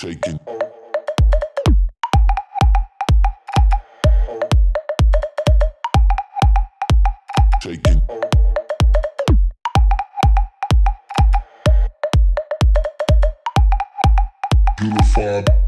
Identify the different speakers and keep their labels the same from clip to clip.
Speaker 1: Shaking. Shaking. Unified.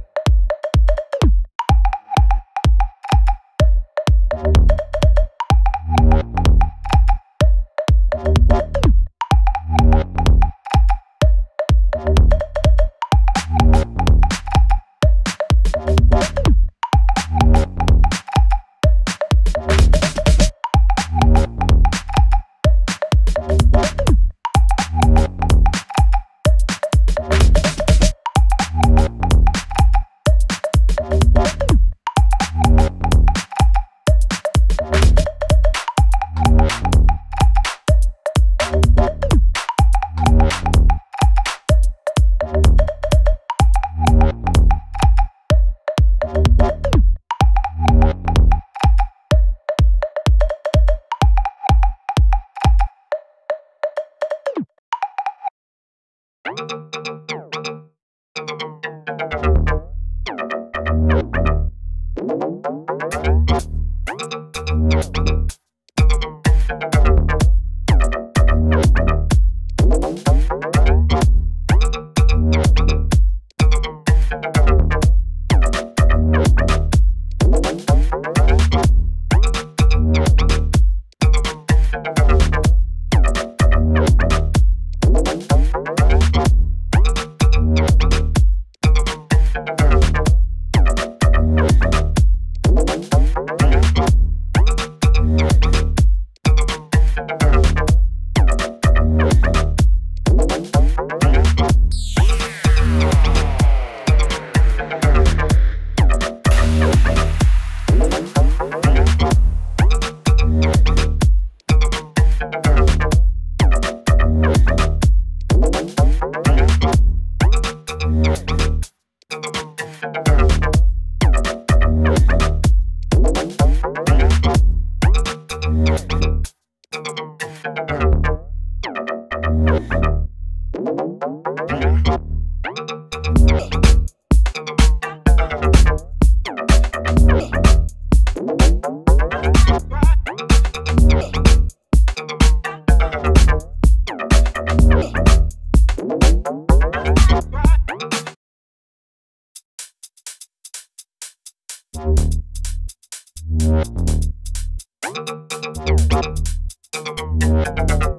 Speaker 1: I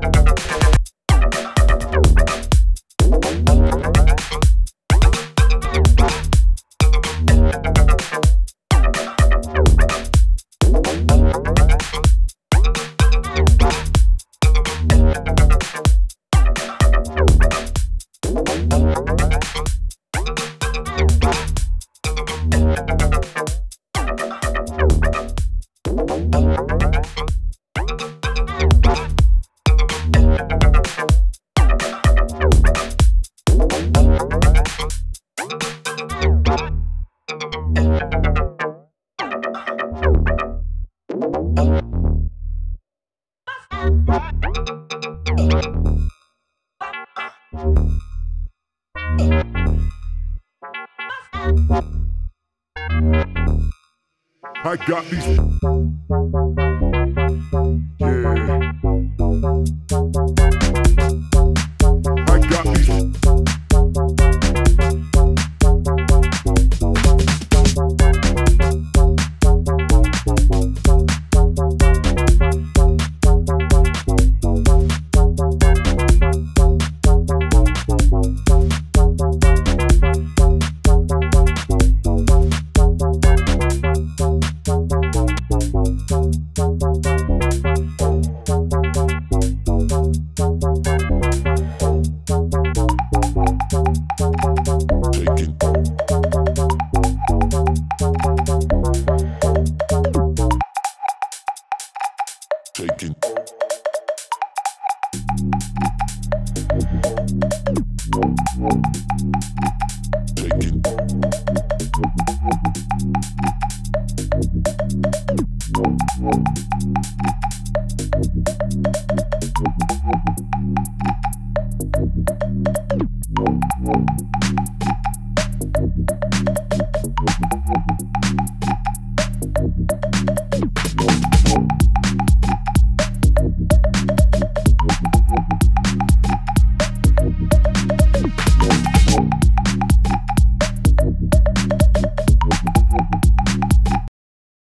Speaker 1: got I got these.